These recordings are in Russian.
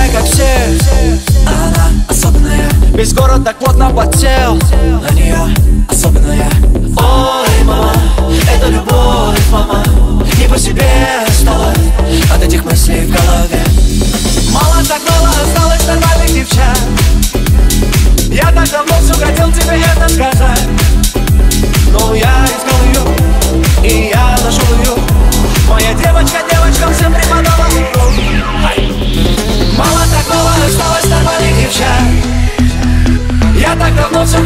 такая, как все. Она особенная. Весь город так плотно подсел. На нее особенная. Ой, мама, это любовь, мама. Не по себе стало От этих мыслей в голове. Мало так мало осталось нормальных девчат. Я так давно все хотел тебе это сказать. Но я искал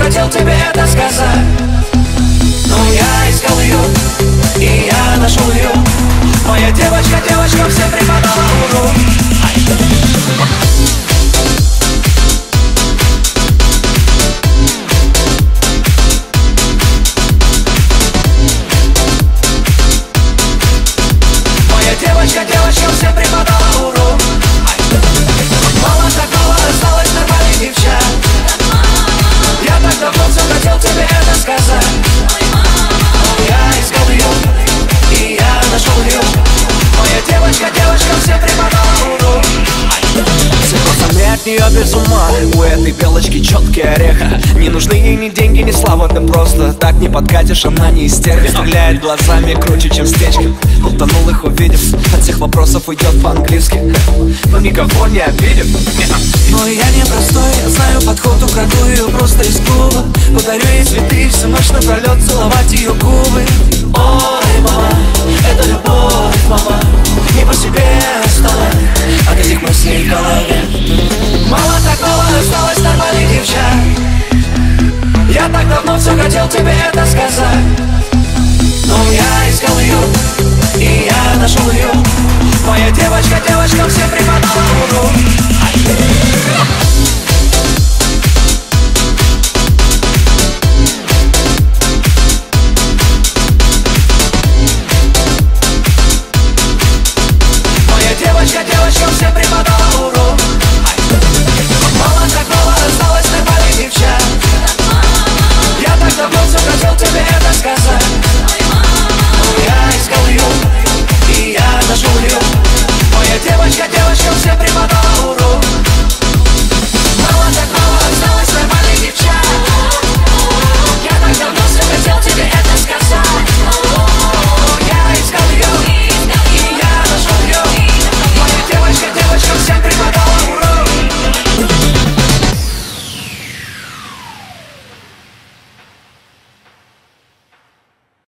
хотел тебе это сказать. Но я искал ее И я нашел ее Моя девочка девочкам всем преподала урок Моя девочка девочкам всем преподала от нее без ума. У этой белочки четкий орех. Не нужны ей ни деньги, ни слава Ты просто так не подкатишь, она не истерит. Стреляет глазами круче, чем стечки. Утонул их увидев От всех вопросов уйдет по-английски. Но никого не обидит Но я не простой, я знаю подход Украду ее просто из клуба. Подарю ей цветы, всю ночь напролет Целовать ее губы. Ой, мама, это любовь, мама. Не по себе хотел тебе это сказать. Но я искал ее И я нашел ее Моя девочка девочкам всем преподала урок Моя девочка девочкам всем преподала урок Мало так мало осталось